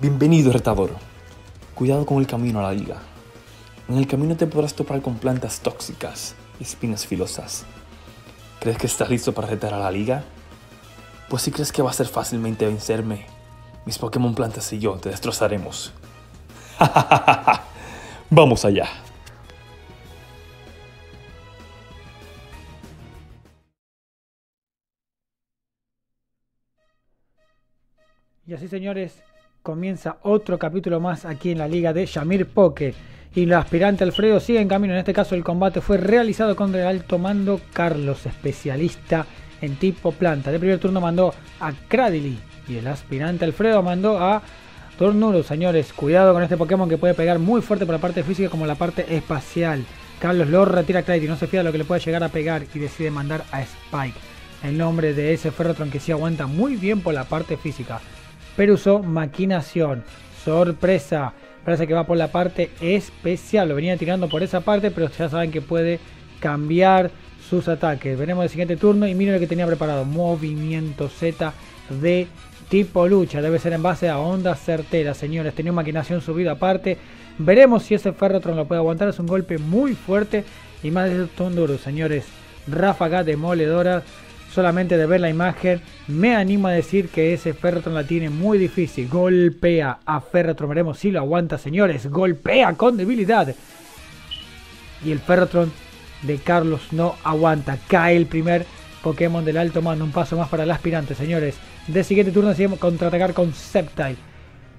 Bienvenido, retador. Cuidado con el camino a la liga. En el camino te podrás topar con plantas tóxicas y espinas filosas. ¿Crees que estás listo para retar a la liga? Pues si crees que va a ser fácilmente vencerme, mis Pokémon plantas y yo te destrozaremos. Vamos allá. Y así señores, comienza otro capítulo más aquí en la liga de Shamir Poke. Y el aspirante Alfredo sigue en camino. En este caso el combate fue realizado contra el alto mando Carlos, especialista en tipo planta. De primer turno mandó a Cradily. Y el aspirante Alfredo mandó a Tornuro. Señores, cuidado con este Pokémon que puede pegar muy fuerte por la parte física como la parte espacial. Carlos lo retira a Cradily. No se fía de lo que le puede llegar a pegar y decide mandar a Spike. El nombre de ese Ferrotron que sí aguanta muy bien por la parte física pero usó maquinación. Sorpresa. Parece que va por la parte especial. Lo venía tirando por esa parte, pero ya saben que puede cambiar sus ataques. Veremos el siguiente turno y miren lo que tenía preparado. Movimiento Z de tipo lucha. Debe ser en base a ondas certeras, señores. Tenía maquinación subida aparte. Veremos si ese Ferrotron lo puede aguantar. Es un golpe muy fuerte y más de son duros, señores. Ráfaga demoledora solamente de ver la imagen, me animo a decir que ese Ferrotron la tiene muy difícil. Golpea a Ferrotron, veremos si lo aguanta, señores. Golpea con debilidad. Y el Ferrotron de Carlos no aguanta. Cae el primer Pokémon del alto mando. Un paso más para el aspirante, señores. De siguiente turno seguimos contraatacar con Sceptile.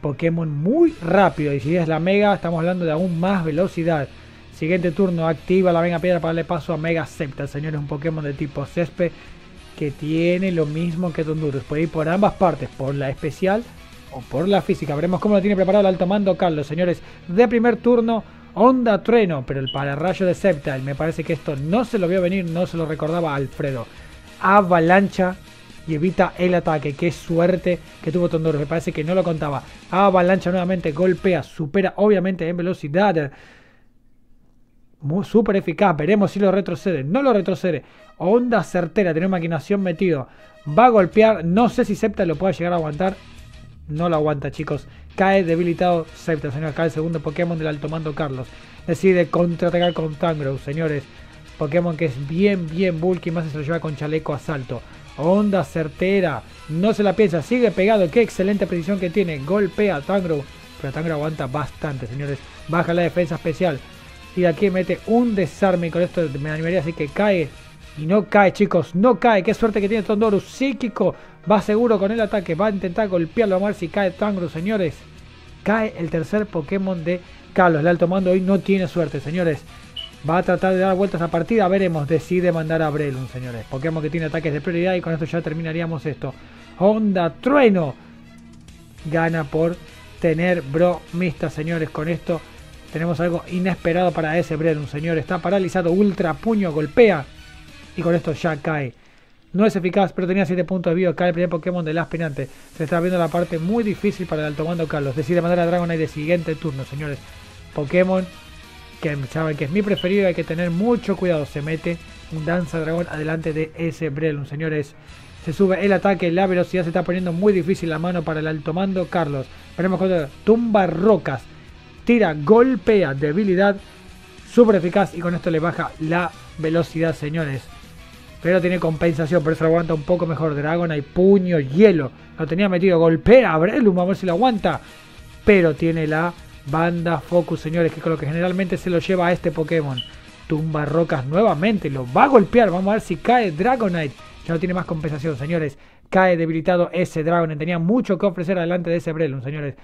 Pokémon muy rápido. Y si es la Mega, estamos hablando de aún más velocidad. Siguiente turno, activa la Mega Piedra para darle paso a Mega Sceptile, señores. Un Pokémon de tipo césped que tiene lo mismo que Tondurus. Puede ir por ambas partes, por la especial o por la física. Veremos cómo lo tiene preparado el alto mando Carlos, señores. De primer turno, Onda Trueno, pero el pararrayo de Sceptile. Me parece que esto no se lo vio venir, no se lo recordaba Alfredo. Avalancha y evita el ataque. Qué suerte que tuvo Tondurus. Me parece que no lo contaba. Avalancha nuevamente, golpea, supera obviamente en velocidad. Súper eficaz. Veremos si lo retrocede. No lo retrocede. Onda certera. Tiene maquinación metido. Va a golpear. No sé si Septa lo puede llegar a aguantar. No lo aguanta, chicos. Cae debilitado Septa, señor. Cae el segundo Pokémon del alto mando Carlos. Decide contraatacar con Tangrowth, señores. Pokémon que es bien, bien bulky. Más se lo lleva con chaleco asalto. Onda certera. No se la piensa. Sigue pegado. Qué excelente precisión que tiene. Golpea a Tangrowth. Pero Tangrowth aguanta bastante, señores. Baja la defensa especial. Y de aquí mete un desarme. con esto me animaría así que cae. Y no cae, chicos. No cae. Qué suerte que tiene Tondorus. Psíquico. Va seguro con el ataque. Va a intentar golpearlo a ver si cae Tangro, señores. Cae el tercer Pokémon de Carlos. El alto mando hoy no tiene suerte, señores. Va a tratar de dar vueltas a partida. Veremos. Decide mandar a Brelun, señores. Pokémon que tiene ataques de prioridad. Y con esto ya terminaríamos esto. Honda Trueno. Gana por tener bromista, señores. Con esto tenemos algo inesperado para ese un señor. Está paralizado, ultra puño, golpea. Y con esto ya cae. No es eficaz, pero tenía 7 puntos de vida. Cae el primer Pokémon del aspirante. Se está viendo la parte muy difícil para el alto mando Carlos. Decide mandar a Dragonite de siguiente turno, señores. Pokémon que saben que es mi preferido. Hay que tener mucho cuidado. Se mete un Danza Dragón adelante de ese un señores. Se sube el ataque, la velocidad se está poniendo muy difícil la mano para el alto mando Carlos. Veremos cuando tumba rocas tira, golpea, debilidad, súper eficaz y con esto le baja la velocidad, señores. Pero tiene compensación, por eso lo aguanta un poco mejor. Dragon puño, hielo. Lo tenía metido, golpea a Brelum, a ver si lo aguanta. Pero tiene la banda Focus, señores, que con lo que generalmente se lo lleva a este Pokémon. Tumba rocas nuevamente, lo va a golpear. Vamos a ver si cae Dragonite. Ya no tiene más compensación, señores. Cae debilitado ese Dragonite. Tenía mucho que ofrecer adelante de ese Brelum, señores.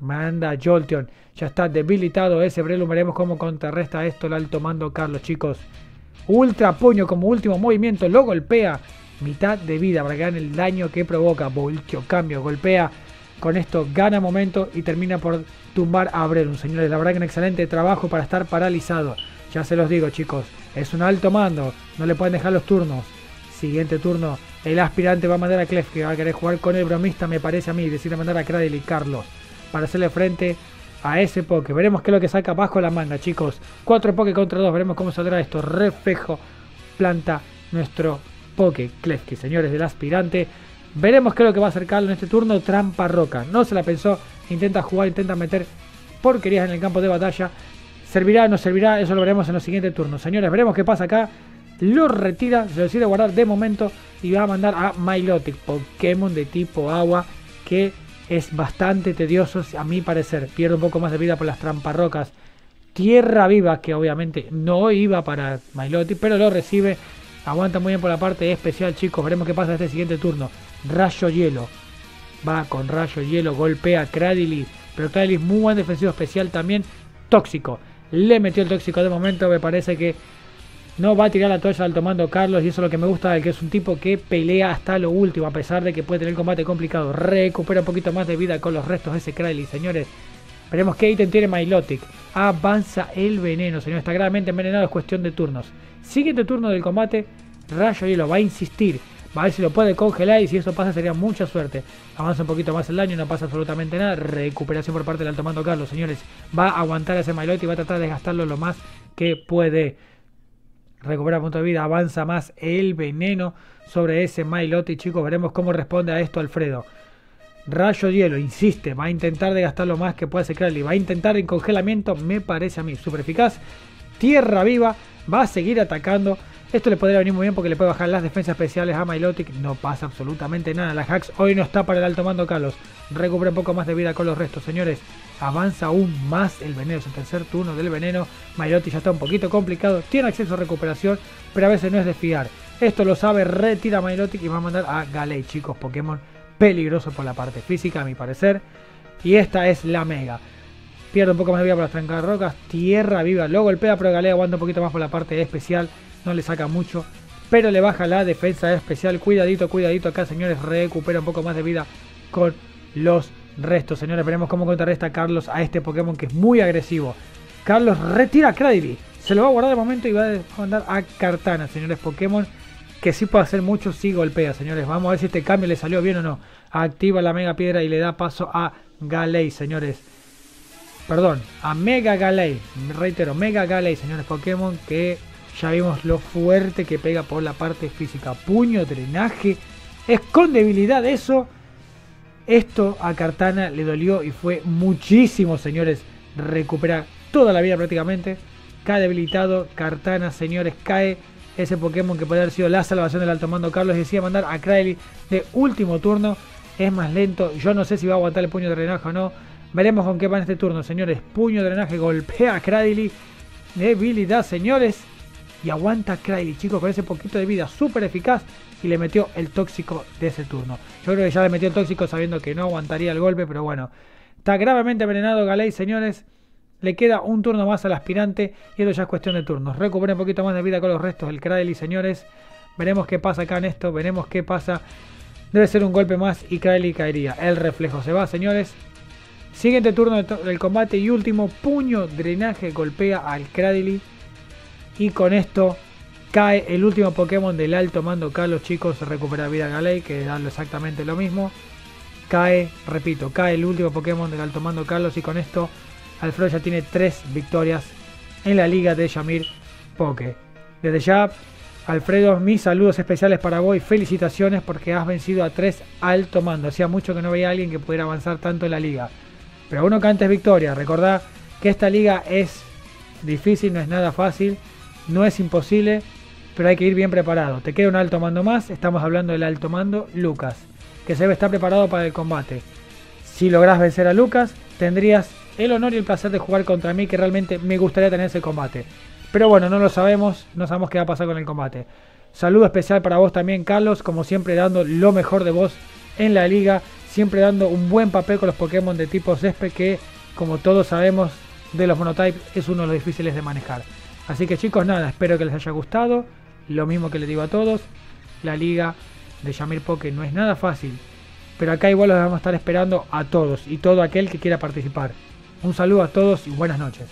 Manda Jolteon. Ya está debilitado ese Brelum. Veremos cómo contrarresta esto el alto mando Carlos, chicos. Ultra puño como último movimiento. Lo golpea. Mitad de vida para que gane el daño que provoca. Voltio cambio. Golpea. Con esto gana momento y termina por tumbar a Brelum. Señores, la verdad que un excelente trabajo para estar paralizado. Ya se los digo, chicos. Es un alto mando. No le pueden dejar los turnos. Siguiente turno. El aspirante va a mandar a Clef, que va a querer jugar con el bromista, me parece a mí. Decide mandar a Cradle y Carlos para hacerle frente a ese Poke. Veremos qué es lo que saca bajo la manga, chicos. Cuatro Poke contra dos. Veremos cómo saldrá esto. Reflejo planta nuestro Poke Klefki, señores del aspirante. Veremos qué es lo que va a hacer Carlos en este turno. Trampa roca. No se la pensó. Intenta jugar, intenta meter porquerías en el campo de batalla. ¿Servirá o no servirá? Eso lo veremos en los siguientes turnos. Señores, veremos qué pasa acá. Lo retira, se decide guardar de momento y va a mandar a Milotic, Pokémon de tipo agua, que es bastante tedioso a mi parecer. Pierde un poco más de vida por las tramparrocas. Tierra viva, que obviamente no iba para Milotic, pero lo recibe. Aguanta muy bien por la parte especial, chicos. Veremos qué pasa este siguiente turno. Rayo hielo. Va con rayo hielo, golpea a Cradily. Pero Cradily es muy buen defensivo especial también. Tóxico. Le metió el tóxico de momento. Me parece que no va a tirar la toalla al tomando Carlos y eso es lo que me gusta que es un tipo que pelea hasta lo último a pesar de que puede tener combate complicado. Recupera un poquito más de vida con los restos de ese Kryley, señores. Veremos qué ítem tiene Milotic. Avanza el veneno, señor. Está gravemente envenenado, es cuestión de turnos. Siguiente turno del combate, Rayo Hielo va a insistir. Va a ver si lo puede congelar y si eso pasa sería mucha suerte. Avanza un poquito más el daño, no pasa absolutamente nada. Recuperación por parte del alto mando Carlos, señores. Va a aguantar ese Milotic y va a tratar de gastarlo lo más que puede recupera punto de vida, avanza más el veneno sobre ese Milotic, chicos, veremos cómo responde a esto Alfredo. Rayo hielo, insiste, va a intentar de gastar lo más que pueda y va a intentar el congelamiento, me parece a mí, super eficaz. Tierra viva, va a seguir atacando. Esto le podría venir muy bien porque le puede bajar las defensas especiales a Milotic. No pasa absolutamente nada. La Hacks hoy no está para el alto mando Carlos. Recupera un poco más de vida con los restos, señores avanza aún más el veneno, es el tercer turno del veneno. Mayotti ya está un poquito complicado, tiene acceso a recuperación, pero a veces no es de fiar. Esto lo sabe, retira Milotic y va a mandar a Galei, chicos, Pokémon peligroso por la parte física, a mi parecer. Y esta es la Mega. Pierde un poco más de vida por las trancadas rocas, tierra viva, lo golpea, pero Galei aguanta un poquito más por la parte especial, no le saca mucho. Pero le baja la defensa especial, cuidadito, cuidadito acá señores, recupera un poco más de vida con los resto, señores. Veremos cómo contrarresta Carlos a este Pokémon que es muy agresivo. Carlos retira a Cradily. Se lo va a guardar de momento y va a mandar a Cartana, señores. Pokémon que sí puede hacer mucho si golpea, señores. Vamos a ver si este cambio le salió bien o no. Activa la Mega Piedra y le da paso a Galei, señores. Perdón, a Mega Galei. Reitero, Mega Galei, señores. Pokémon que ya vimos lo fuerte que pega por la parte física. Puño, drenaje. Es con debilidad eso. Esto a Cartana le dolió y fue muchísimo, señores, recuperar toda la vida prácticamente. Cae debilitado, Cartana, señores, cae ese Pokémon que puede haber sido la salvación del alto mando. Carlos decía mandar a Cradily de último turno. Es más lento, yo no sé si va a aguantar el puño de drenaje o no. Veremos con qué va en este turno, señores. Puño de drenaje, golpea a Cradily. Debilidad, señores. Y aguanta a chicos, con ese poquito de vida súper eficaz y le metió el tóxico de ese turno. Yo creo que ya le metió el tóxico sabiendo que no aguantaría el golpe, pero bueno. Está gravemente envenenado Galei, señores. Le queda un turno más al aspirante y esto ya es cuestión de turnos. Recupera un poquito más de vida con los restos del Cradley, señores. Veremos qué pasa acá en esto, veremos qué pasa. Debe ser un golpe más y Cradley caería. El reflejo se va, señores. Siguiente turno del combate y último, puño, drenaje, golpea al Cradley. Y con esto Cae el último Pokémon del alto mando Carlos, chicos, recupera vida Galei, que es exactamente lo mismo. Cae, repito, cae el último Pokémon del alto mando Carlos y con esto Alfredo ya tiene tres victorias en la liga de Yamir Poke. Desde ya, Alfredo, mis saludos especiales para vos y felicitaciones porque has vencido a tres alto mando. Hacía mucho que no veía a alguien que pudiera avanzar tanto en la liga. Pero uno que antes victoria. Recordá que esta liga es difícil, no es nada fácil, no es imposible pero hay que ir bien preparado. Te queda un alto mando más, estamos hablando del alto mando Lucas, que se debe estar preparado para el combate. Si logras vencer a Lucas, tendrías el honor y el placer de jugar contra mí, que realmente me gustaría tener ese combate. Pero bueno, no lo sabemos, no sabemos qué va a pasar con el combate. Saludo especial para vos también, Carlos, como siempre dando lo mejor de vos en la liga, siempre dando un buen papel con los Pokémon de tipo césped que, como todos sabemos, de los monotypes es uno de los difíciles de manejar. Así que chicos, nada, espero que les haya gustado. Lo mismo que les digo a todos, la liga de Yamir Poke no es nada fácil. Pero acá igual los vamos a estar esperando a todos y todo aquel que quiera participar. Un saludo a todos y buenas noches.